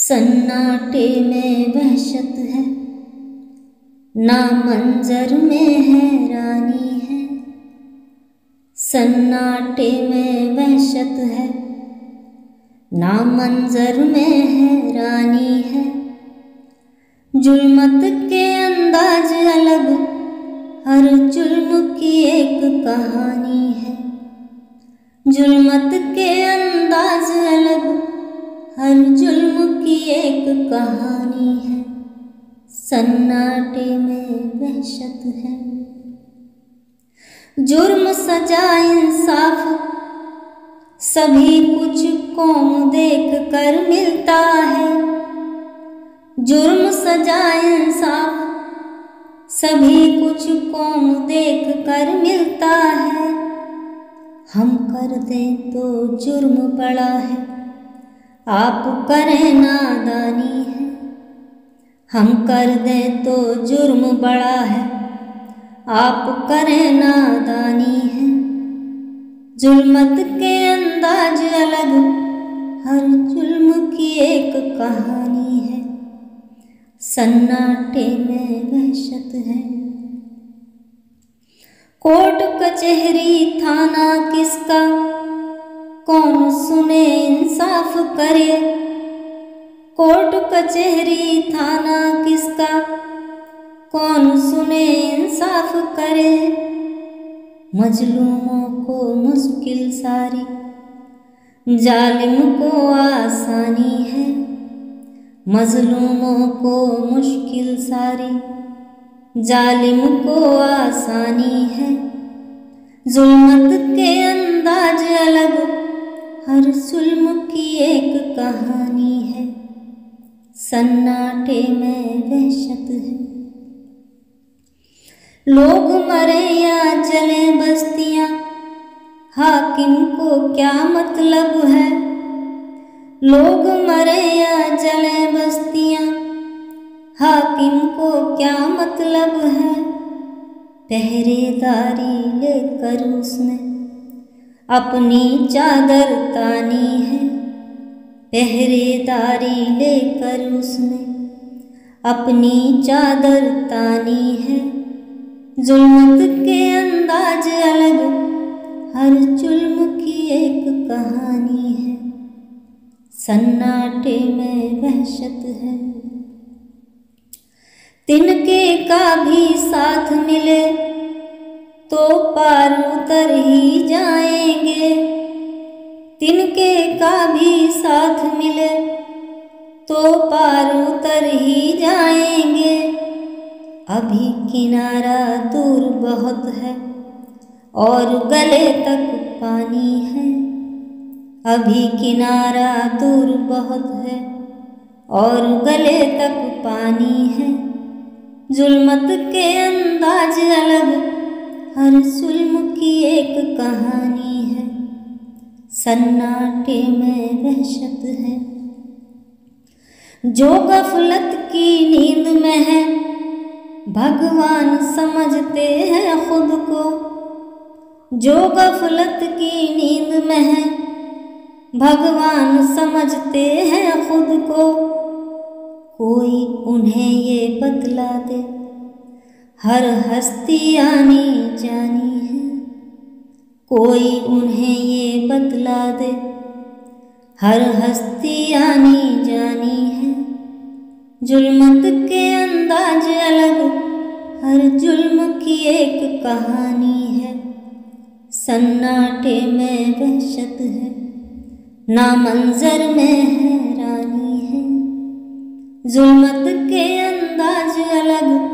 सन्नाटे में वहशत है, ना मंजर में हैरानी है। सन्नाटे में वहशत है, ना मंजर में हैरानी है। जुल्मत के अंदाज अलग, हर जुल्म की एक कहानी है। जुल्मत के अंदाज अलग, हर जुल्म की एक कहानी है। सन्नाटे में वहशत है। जुर्म सजा इंसाफ सभी कुछ कौम देख कर मिलता है। जुर्म सजा इंसाफ सभी कुछ कौम देख कर मिलता है। हम कर दें तो जुर्म पड़ा है। आप करें नादानी है। हम कर दें तो जुर्म बड़ा है। आप करें नादानी है। जुल्मत के अंदाज अलग, हर जुल्म की एक कहानी है। सन्नाटे में वहशत है। कोर्ट कचहरी थाना किसका? कौन सुने इंसाफ करे? कोर्ट कचहरी थाना किसका? कौन सुने इंसाफ करे? मजलूमों को मुश्किल सारी, जालिम को आसानी है। मजलूमों को मुश्किल सारी, जालिम को आसानी है। जुल्मत के अंदाज अलग हर जुल्म की एक कहानी है। सन्नाटे में वहशत है। लोग मरे या जले बस्तियाँ, हाकिम को क्या मतलब है? लोग मरे या जले बस्तियाँ, हाकिम को क्या मतलब है? पहरेदारी लेकर उसने अपनी चादर तानी है। पहरेदारी लेकर उसने अपनी चादर तानी है। जुल्मत के अंदाज अलग, हर जुल्म की एक कहानी है। सन्नाटे में वहशत है। तिनके का भी साथ मिले तो पार उतर ही जाएँगे। तिनके का भी साथ मिले तो पार उतर ही जाएँगे। अभी किनारा दूर बहुत है और गले तक पानी है। अभी किनारा दूर बहुत है और गले तक पानी है। जुल्मत के अंदाज अलग हर जुल्म की एक कहानी है। सन्नाटे में वहशत है। जो गफलत की नींद में है, भगवान समझते हैं खुद को। जो गफलत की नींद में है, भगवान समझते हैं खुद को। कोई उन्हें ये बतला दे। हर हस्ती आनी जानी है। कोई उन्हें ये बतला दे, हर हस्ती आनी जानी है। जुल्मत के अंदाज अलग, हर जुल्म की एक कहानी है। सन्नाटे में वहशत है, ना मंजर में हैरानी है। जुल्मत के अंदाज अलग